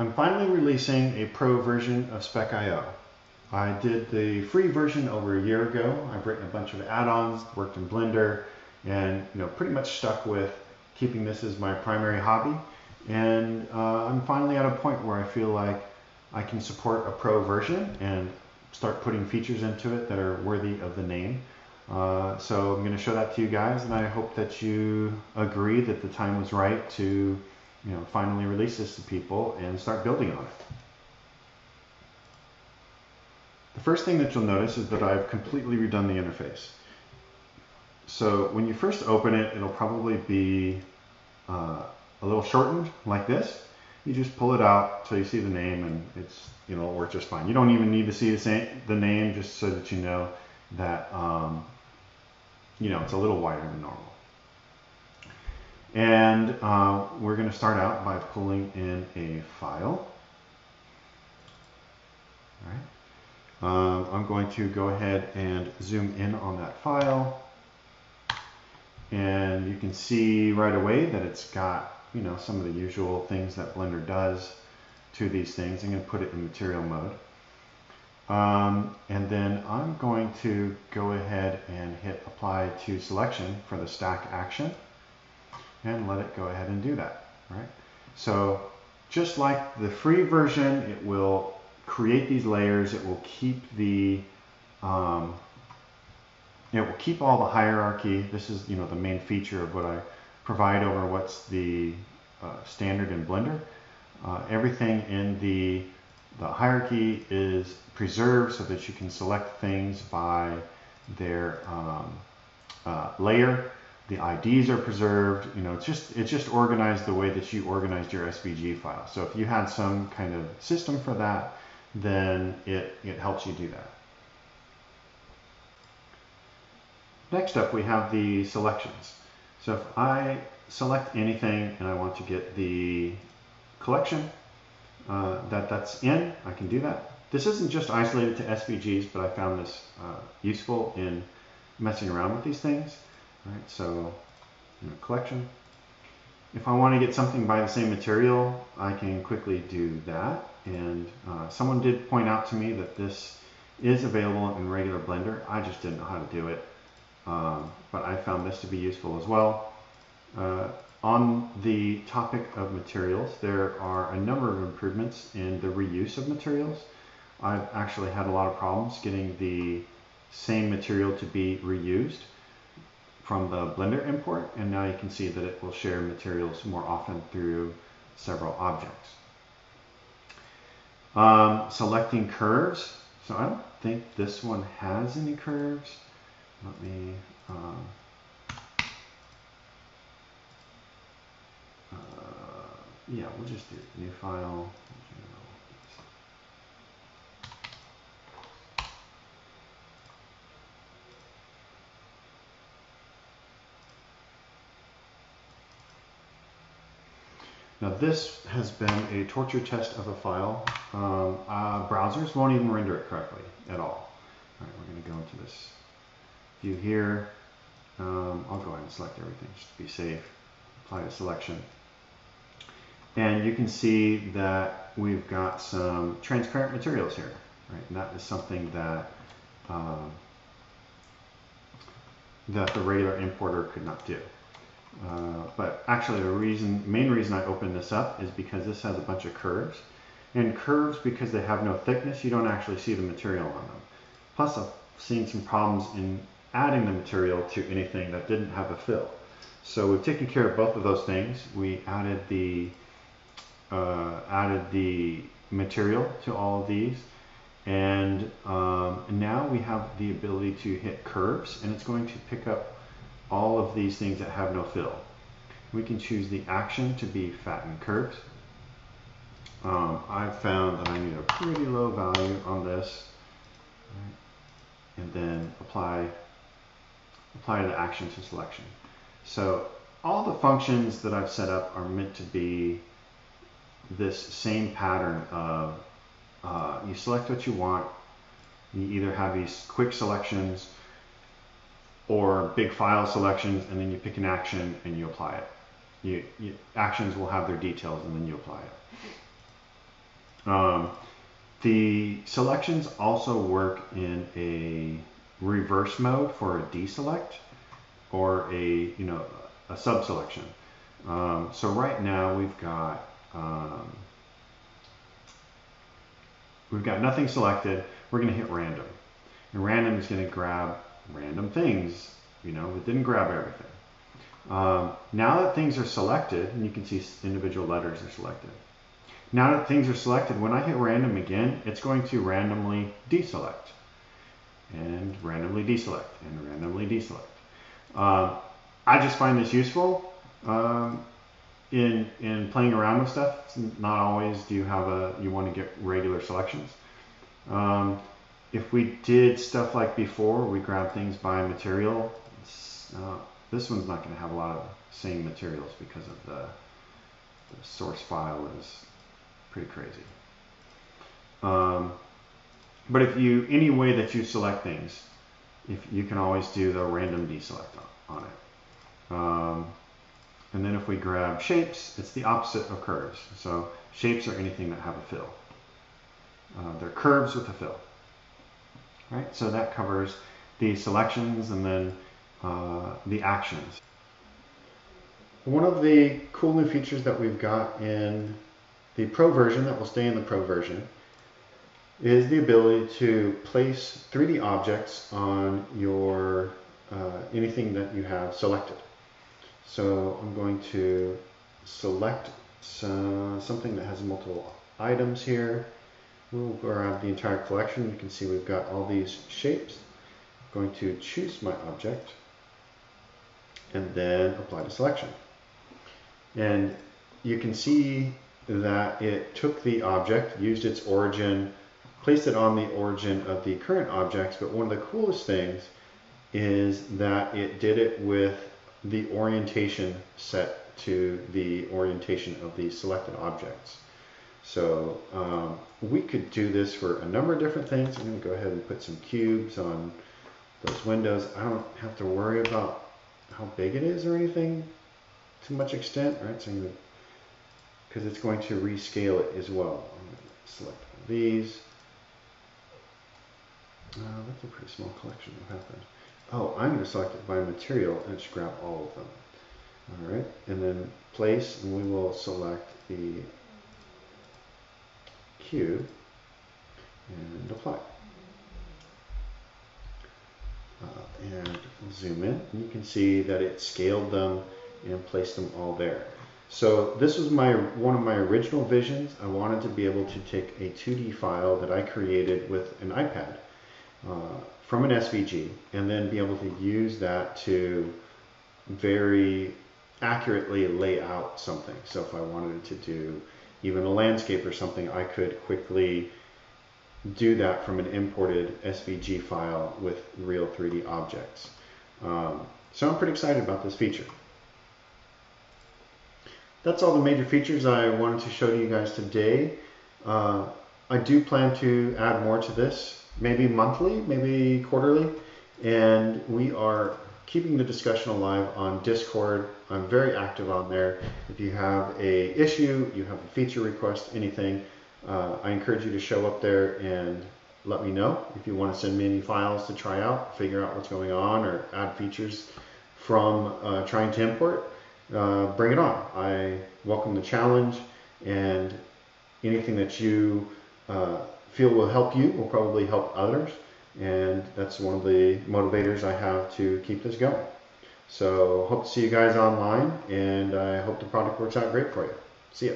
I'm finally releasing a pro version of SpecIO. I did the free version over a year ago. I've written a bunch of add-ons, worked in Blender, and you know pretty much stuck with keeping this as my primary hobby. And uh, I'm finally at a point where I feel like I can support a pro version and start putting features into it that are worthy of the name. Uh, so I'm going to show that to you guys, and I hope that you agree that the time was right to, you know, finally release this to people and start building on it. The first thing that you'll notice is that I've completely redone the interface. So when you first open it, it'll probably be uh, a little shortened like this. You just pull it out till you see the name and it's, you know, it works just fine. You don't even need to see the, the name just so that you know that, um, you know, it's a little wider than normal. And uh, we're going to start out by pulling in a file. All right. Um, I'm going to go ahead and zoom in on that file. And you can see right away that it's got, you know, some of the usual things that Blender does to these things. I'm going to put it in material mode. Um, and then I'm going to go ahead and hit apply to selection for the stack action and let it go ahead and do that, right? So just like the free version, it will create these layers. It will keep the um, it will keep all the hierarchy. This is you know the main feature of what I provide over what's the uh, standard in Blender. Uh, everything in the the hierarchy is preserved so that you can select things by their um, uh, layer. The IDs are preserved. You know, it's just it's just organized the way that you organized your SVG file. So if you had some kind of system for that, then it, it helps you do that. Next up, we have the selections. So if I select anything and I want to get the collection uh, that that's in, I can do that. This isn't just isolated to SVGs, but I found this uh, useful in messing around with these things. Right, so you know, collection. If I want to get something by the same material, I can quickly do that. And uh, someone did point out to me that this is available in regular Blender. I just didn't know how to do it. Um, but I found this to be useful as well. Uh, on the topic of materials, there are a number of improvements in the reuse of materials. I've actually had a lot of problems getting the same material to be reused from the Blender import, and now you can see that it will share materials more often through several objects. Um, selecting curves. So I don't think this one has any curves. Let me, um, uh, yeah, we'll just do new file. Now this has been a torture test of a file. Um, uh, browsers won't even render it correctly at all. All right, we're going to go into this view here. Um, I'll go ahead and select everything just to be safe. Apply to selection. And you can see that we've got some transparent materials here. Right? And that is something that um, that the regular importer could not do. Uh, but actually the reason, main reason I opened this up is because this has a bunch of curves. And curves, because they have no thickness, you don't actually see the material on them. Plus I've seen some problems in adding the material to anything that didn't have a fill. So we've taken care of both of those things. We added the uh, added the material to all of these. And um, now we have the ability to hit curves and it's going to pick up all of these things that have no fill. We can choose the action to be fatten curves. Um, I've found that I need a pretty low value on this. And then apply, apply the action to selection. So all the functions that I've set up are meant to be this same pattern of uh, you select what you want. You either have these quick selections or big file selections, and then you pick an action and you apply it. You, you, actions will have their details, and then you apply it. Um, the selections also work in a reverse mode for a deselect or a you know a subselection. Um, so right now we've got um, we've got nothing selected. We're going to hit random, and random is going to grab random things. You know, it didn't grab everything. Um, now that things are selected, and you can see individual letters are selected. Now that things are selected, when I hit random again, it's going to randomly deselect and randomly deselect and randomly deselect. Um, I just find this useful um, in in playing around with stuff. It's not always do you have a you want to get regular selections. Um, if we did stuff like before, we grab things by material. Uh, this one's not going to have a lot of same materials because of the, the source file is pretty crazy. Um, but if you, any way that you select things, if you can always do the random deselect on, on it. Um, and then if we grab shapes, it's the opposite of curves. So shapes are anything that have a fill. Uh, they're curves with a fill. Right? So that covers the selections and then uh, the actions. One of the cool new features that we've got in the Pro version that will stay in the Pro version is the ability to place 3D objects on your uh, anything that you have selected. So I'm going to select some, something that has multiple items here. We'll go around the entire collection. You can see we've got all these shapes. I'm going to choose my object and then apply the selection. And you can see that it took the object, used its origin, placed it on the origin of the current objects, but one of the coolest things is that it did it with the orientation set to the orientation of the selected objects. So um, we could do this for a number of different things. I'm going to go ahead and put some cubes on those windows. I don't have to worry about how big it is or anything to much extent, right? So because it's going to rescale it as well. I'm going to select these. Uh, that's a pretty small collection. What happened? Oh, I'm going to select it by material and grab all of them. All right, and then place, and we will select the cube and apply. Uh, and zoom in, you can see that it scaled them and placed them all there. So this was my one of my original visions. I wanted to be able to take a 2D file that I created with an iPad uh, from an SVG and then be able to use that to very accurately lay out something. So if I wanted to do even a landscape or something, I could quickly do that from an imported SVG file with real 3D objects. Um, so I'm pretty excited about this feature. That's all the major features I wanted to show to you guys today. Uh, I do plan to add more to this, maybe monthly, maybe quarterly, and we are keeping the discussion alive on Discord. I'm very active on there. If you have a issue, you have a feature request, anything, uh, I encourage you to show up there and let me know if you want to send me any files to try out, figure out what's going on, or add features from uh, trying to import. Uh, bring it on. I welcome the challenge, and anything that you uh, feel will help you will probably help others. And that's one of the motivators I have to keep this going. So hope to see you guys online, and I hope the product works out great for you. See ya.